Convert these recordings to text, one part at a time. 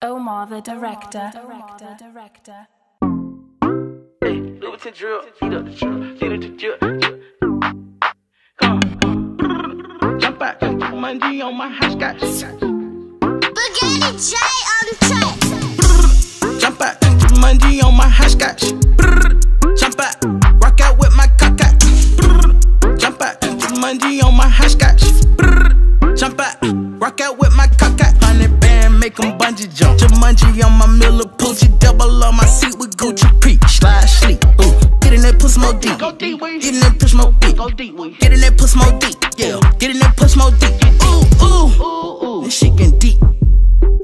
Omar the director. Director. Director. Hey, Louis Vuitton drill, heat up the drill, lead it to drip, drip. Come on, jump back, Monday on my hot scotch. Spaghetti J on the track. Jump back, Monday on my hot scotch. Jump back, rock out with my cock out. Jump back, Monday on my hot scotch. 'Em bungee jump. Jumanji on my Miller Poochie, double on my seat with Gucci Preach. Slide sleep, ooh. Get in that puss more deep. Go deep. Get in that push more deep. Go deep. Get in that puss more deep. Yeah. Get in that push more deep. Ooh, ooh. Ooh, ooh. This shit getting deep.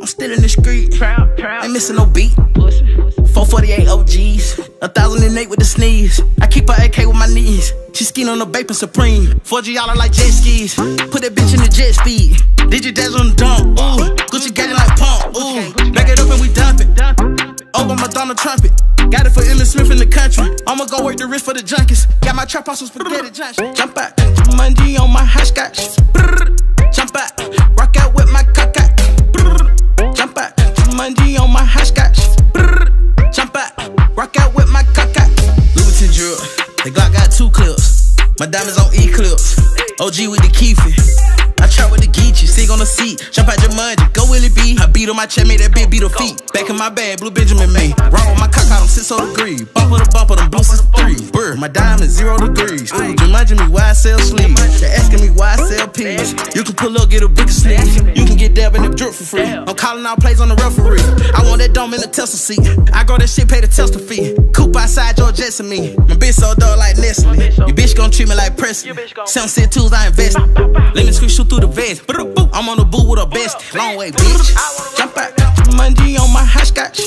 I'm still in the street. Ain't missing no beat. Pussy, pussy. 448 OGs, 1008 with the sneeze. I keep her AK with my knees. She skiing on the Bacon Supreme. 4G all like jet skis. Put that bitch in the jet speed. Digi dash on the dump. Ooh, Gucci got it like pump. Ooh, back it up and we dump it. Over my Donald Trumpet. Got it for Emmitt Smith in the country. I'ma go work the wrist for the junkies. Got my trap house with spaghetti junction. Jump out. Monday on my hot scotch. Jump out. Rock out with my cock out. Jump out. Monday on my hot scotch. Jump out. Rock out with my cock out. Louis drill. The Glock got two clips. My diamonds on Eclipse. OG with the Keefy. I trap with the Geechee, sig on the seat, jump out your money, go Willie B. I beat on my chest, made that bitch beat her feet. Back in my bag, blue Benjamin made. Rock with my cock out, I'm six so degree. Bumper to bumper, them blue three. Burr, my diamonds zero degrees. Ooh, Jumanji me why I sell sleeves. They asking me why I sell peas. You can pull up, get a bigger sleeve. You can get dab in the drip for free. I'm calling out plays on the referee. I want that dome in the Tesla seat. I go that shit, pay the Tesla fee. Coop outside George Jetson me. My bitch so dull like Nestle. Your bitch gon' treat me like Presley. Seven cent twos, I invest. Let me squeeze shoot through the vest. I'm on the boo with a best. Long way, bitch. Jump out. Monday on my hot scotch.